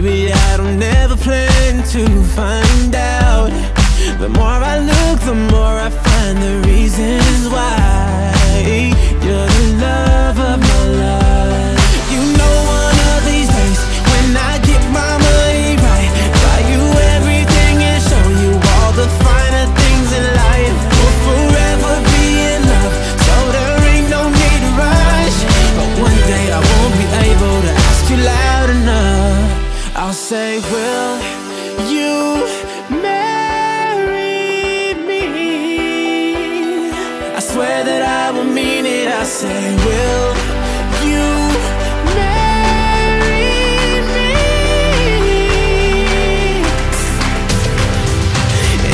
Baby, I don't ever plan to find out. The more I look, the more I find the I'll say, will you marry me? I swear that I will mean it I say, will you marry me?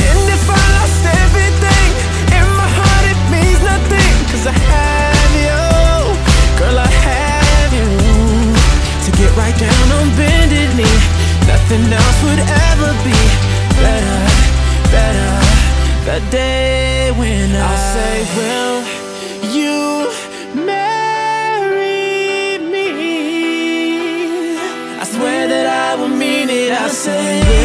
And if I lost everything in my heart, it means nothing. Cause I have you, girl, I have you. To get right down on knee, nothing else would ever be better, better. The day when I'll say, Will you marry me? I swear that I will mean it. I say,